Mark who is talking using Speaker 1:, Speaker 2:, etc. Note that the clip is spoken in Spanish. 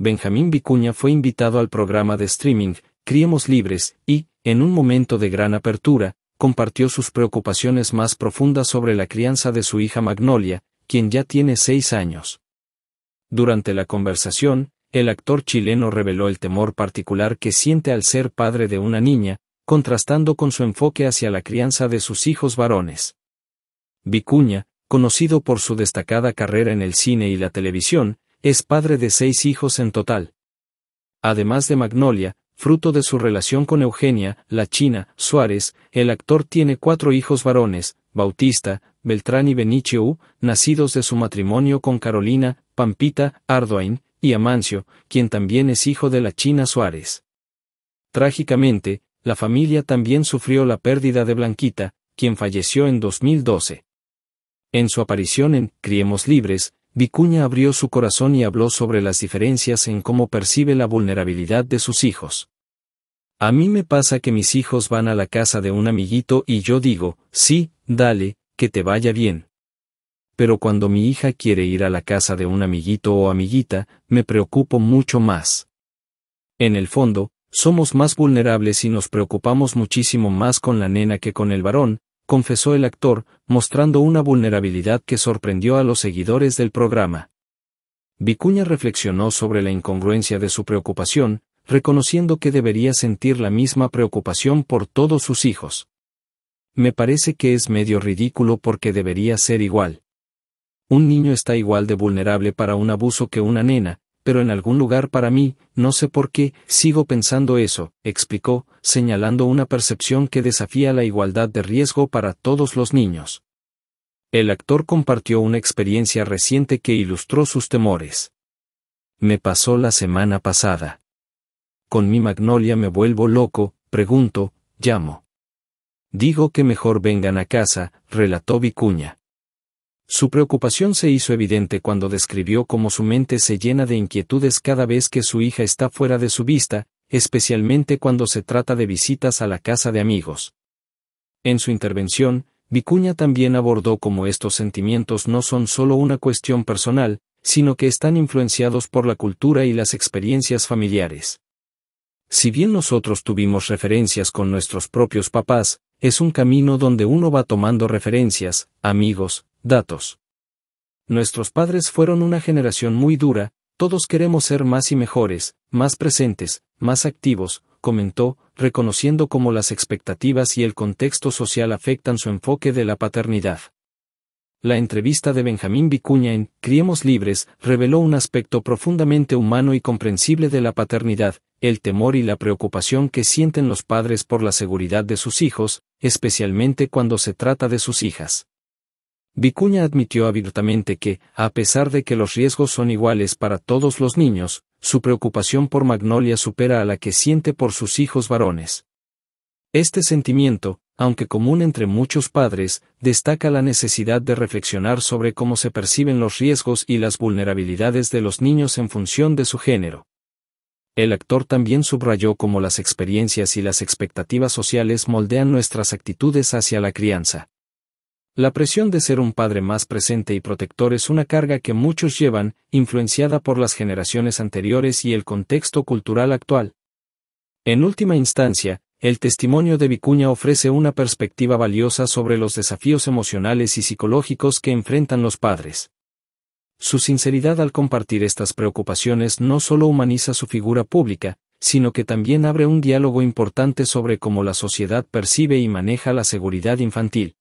Speaker 1: Benjamín Vicuña fue invitado al programa de streaming, Criemos Libres, y, en un momento de gran apertura, compartió sus preocupaciones más profundas sobre la crianza de su hija Magnolia, quien ya tiene seis años. Durante la conversación, el actor chileno reveló el temor particular que siente al ser padre de una niña, contrastando con su enfoque hacia la crianza de sus hijos varones. Vicuña, conocido por su destacada carrera en el cine y la televisión, es padre de seis hijos en total. Además de Magnolia, fruto de su relación con Eugenia, la china, Suárez, el actor tiene cuatro hijos varones, Bautista, Beltrán y Benicio nacidos de su matrimonio con Carolina, Pampita, Ardoin, y Amancio, quien también es hijo de la china Suárez. Trágicamente, la familia también sufrió la pérdida de Blanquita, quien falleció en 2012. En su aparición en Criemos Libres, Vicuña abrió su corazón y habló sobre las diferencias en cómo percibe la vulnerabilidad de sus hijos. A mí me pasa que mis hijos van a la casa de un amiguito y yo digo, sí, dale, que te vaya bien. Pero cuando mi hija quiere ir a la casa de un amiguito o amiguita, me preocupo mucho más. En el fondo, somos más vulnerables y nos preocupamos muchísimo más con la nena que con el varón, confesó el actor, mostrando una vulnerabilidad que sorprendió a los seguidores del programa. Vicuña reflexionó sobre la incongruencia de su preocupación, reconociendo que debería sentir la misma preocupación por todos sus hijos. Me parece que es medio ridículo porque debería ser igual. Un niño está igual de vulnerable para un abuso que una nena, pero en algún lugar para mí, no sé por qué, sigo pensando eso, explicó, señalando una percepción que desafía la igualdad de riesgo para todos los niños. El actor compartió una experiencia reciente que ilustró sus temores. Me pasó la semana pasada. Con mi magnolia me vuelvo loco, pregunto, llamo. Digo que mejor vengan a casa, relató Vicuña. Su preocupación se hizo evidente cuando describió cómo su mente se llena de inquietudes cada vez que su hija está fuera de su vista, especialmente cuando se trata de visitas a la casa de amigos. En su intervención, Vicuña también abordó cómo estos sentimientos no son solo una cuestión personal, sino que están influenciados por la cultura y las experiencias familiares. Si bien nosotros tuvimos referencias con nuestros propios papás, es un camino donde uno va tomando referencias, amigos, Datos. Nuestros padres fueron una generación muy dura, todos queremos ser más y mejores, más presentes, más activos, comentó, reconociendo cómo las expectativas y el contexto social afectan su enfoque de la paternidad. La entrevista de Benjamín Vicuña en Criemos Libres reveló un aspecto profundamente humano y comprensible de la paternidad, el temor y la preocupación que sienten los padres por la seguridad de sus hijos, especialmente cuando se trata de sus hijas. Vicuña admitió abiertamente que, a pesar de que los riesgos son iguales para todos los niños, su preocupación por Magnolia supera a la que siente por sus hijos varones. Este sentimiento, aunque común entre muchos padres, destaca la necesidad de reflexionar sobre cómo se perciben los riesgos y las vulnerabilidades de los niños en función de su género. El actor también subrayó cómo las experiencias y las expectativas sociales moldean nuestras actitudes hacia la crianza. La presión de ser un padre más presente y protector es una carga que muchos llevan, influenciada por las generaciones anteriores y el contexto cultural actual. En última instancia, el testimonio de Vicuña ofrece una perspectiva valiosa sobre los desafíos emocionales y psicológicos que enfrentan los padres. Su sinceridad al compartir estas preocupaciones no solo humaniza su figura pública, sino que también abre un diálogo importante sobre cómo la sociedad percibe y maneja la seguridad infantil.